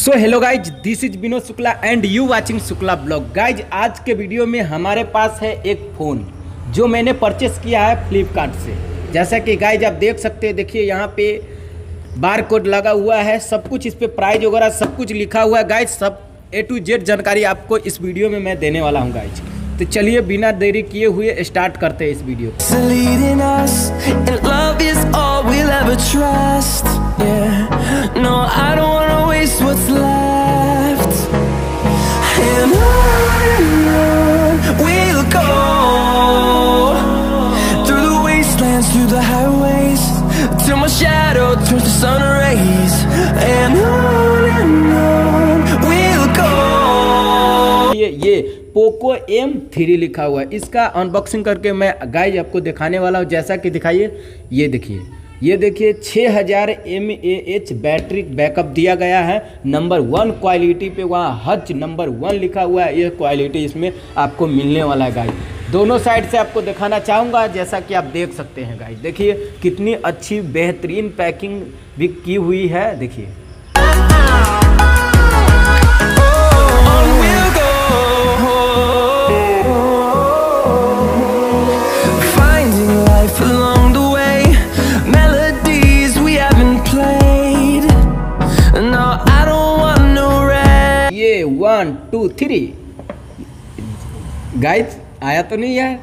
So hello guys this is Vinod Shukla and you watching Shukla blog guys आज के video में हमारे पास है एक फ़ोन जो मैंने परचेस किया है फ्लिपकार्ट से। जैसा कि गाइज़ आप देख सकते हैं, देखिए यहाँ पे बार कोड लगा हुआ है, सब कुछ इस पे प्राइज वगैरह सब कुछ लिखा हुआ है। गाइज़ सब ए टू जेड जानकारी आपको इस वीडियो में मैं देने वाला हूँ गाइज़ तो चलिए बिना देरी किए हुए स्टार्ट करते हैं इस video shadow turns to sun rays. And on and on we'll go. ये ये पोको एम थ्री लिखा हुआ है इसका अनबॉक्सिंग करके मैं गाइज़ आपको दिखाने वाला हूँ, जैसा कि दिखाइए, ये देखिए ये देखिए 6000 हज़ार M A H battery backup दिया गया है नंबर वन क्वालिटी पे वहाँ हज नंबर वन लिखा हुआ है ये क्वालिटी इसमें आपको मिलने वाला है गाइज़ दोनों साइड से आपको दिखाना चाहूँगा जैसा कि आप देख सकते हैं गाइस देखिए कितनी अच्छी बेहतरीन पैकिंग भी की हुई है देखिए। वन टू थ्री गाइस आया तो नहीं है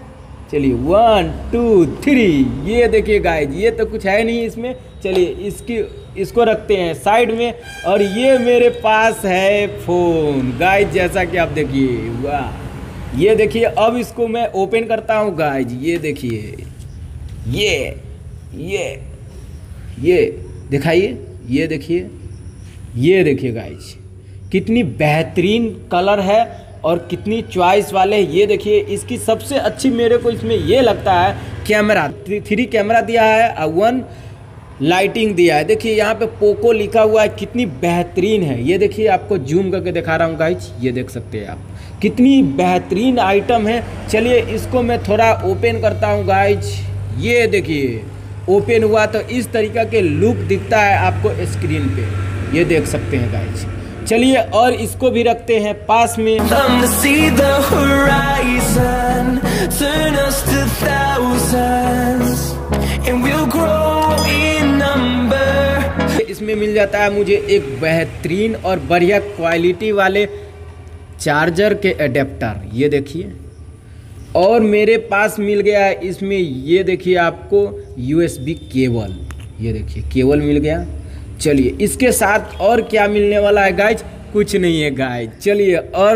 चलिए वन टू थ्री ये देखिए गाइज़ ये तो कुछ है नहीं इसमें। चलिए, इसकी, इसको रखते हैं साइड में और ये मेरे पास है फ़ोन गाइज़ जैसा कि आप देखिए, वाह। ये देखिए, अब इसको मैं ओपन करता हूँ गाइज़ ये देखिए, ये ये ये, दिखाइए, ये देखिए ये देखिए गाइज़ कितनी बेहतरीन कलर है। और कितनी चॉइस वाले, ये देखिए, इसकी सबसे अच्छी मेरे को इसमें ये लगता है कैमरा थ्री कैमरा दिया है, और वन लाइटिंग दिया है। देखिए, यहाँ पे पोको लिखा हुआ है, कितनी बेहतरीन है। ये देखिए, आपको जूम करके दिखा रहा हूँ गाइज़ ये देख सकते हैं आप। कितनी बेहतरीन आइटम है। चलिए, इसको मैं थोड़ा ओपन करता हूँ गाइज़ ये देखिए ओपन हुआ तो इस तरीका के लुक दिखता है आपको स्क्रीन पे। ये देख सकते हैं गाइज़ चलिए और इसको भी रखते हैं पास में. इसमें मिल जाता है मुझे एक बेहतरीन और बढ़िया क्वालिटी वाले चार्जर के अडेप्टर ये देखिए। और मेरे पास मिल गया है इसमें ये देखिए आपको यूएसबी केबल ये देखिए केबल मिल गया। चलिए, इसके साथ और क्या मिलने वाला है गाइज़ कुछ नहीं है गाइज़ चलिए, और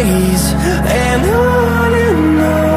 and on and on.